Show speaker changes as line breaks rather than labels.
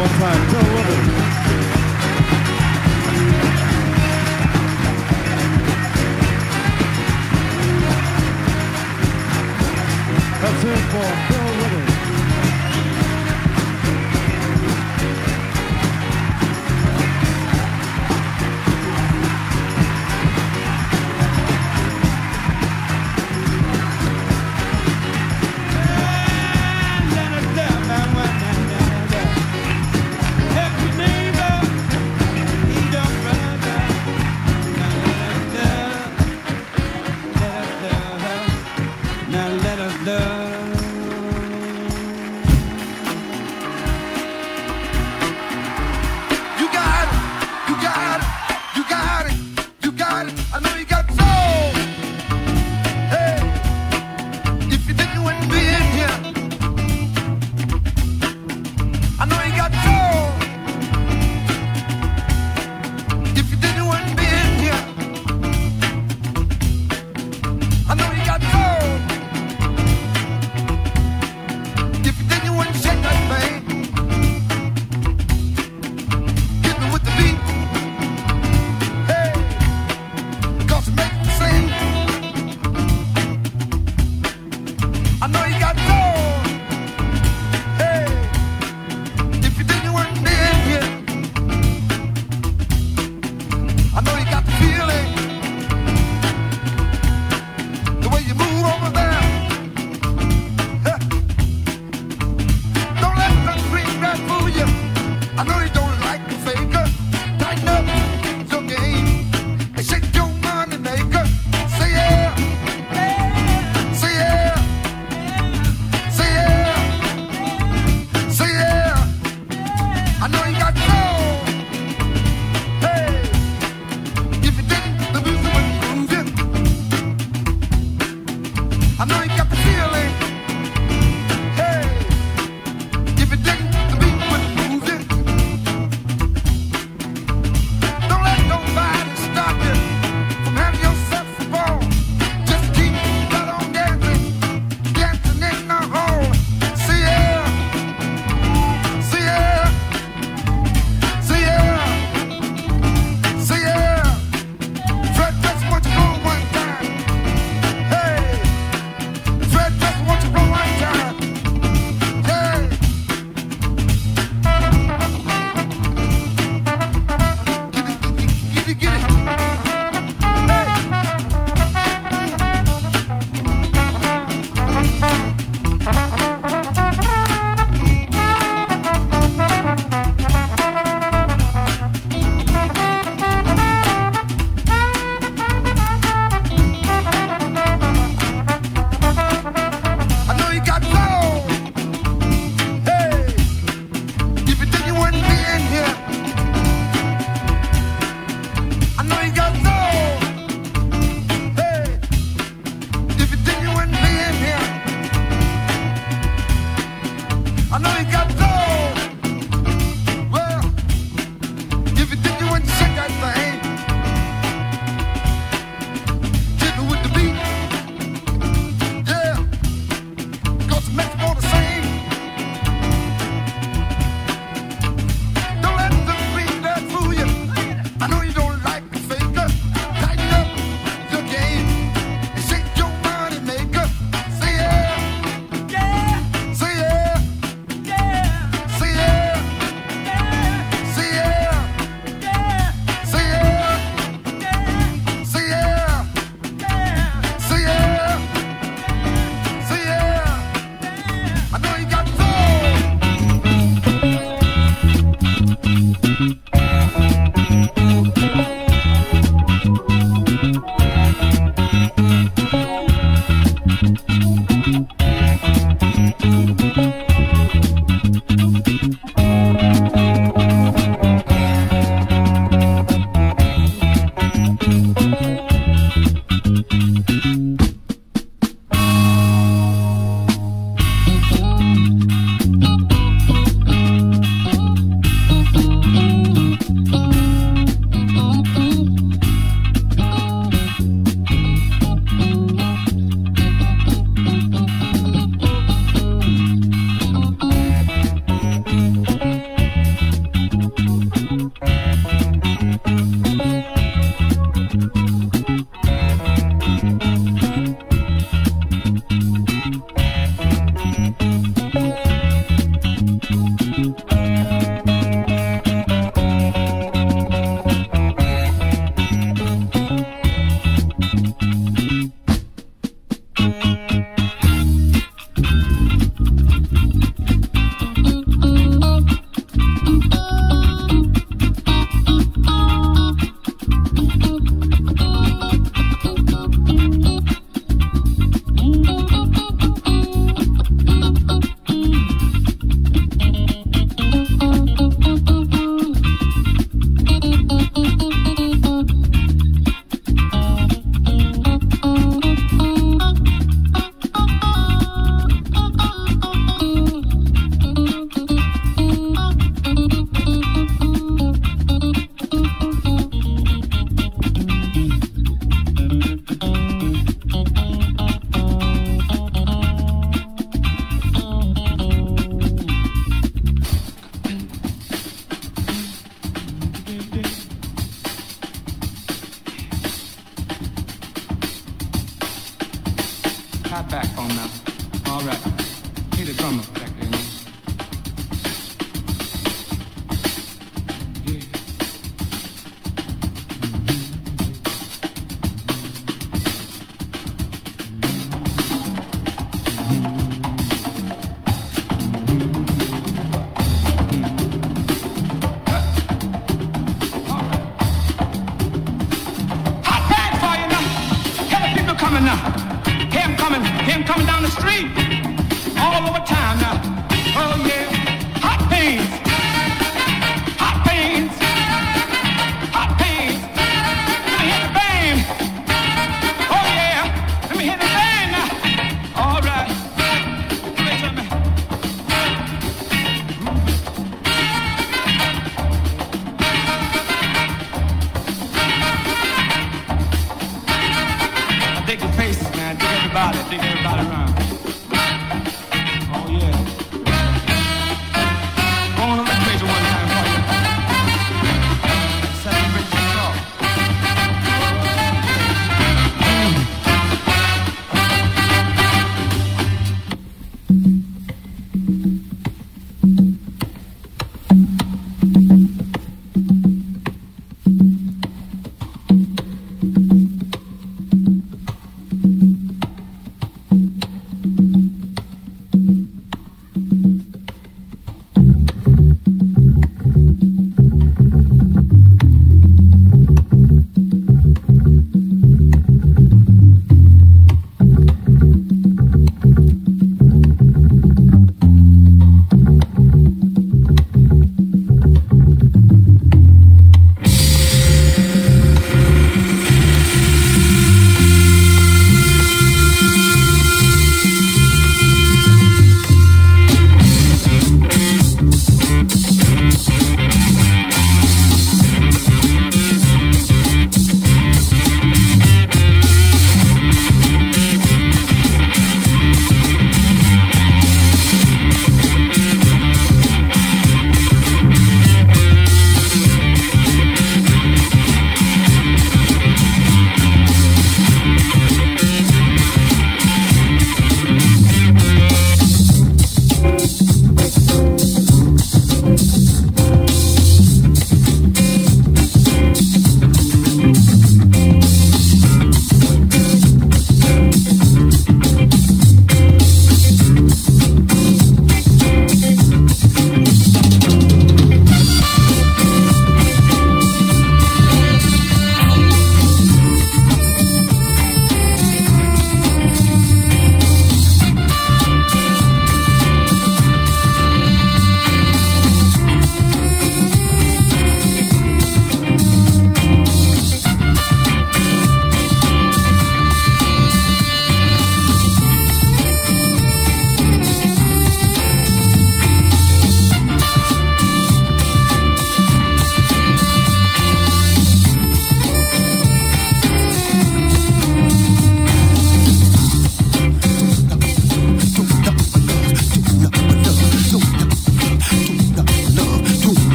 One
time.
Tell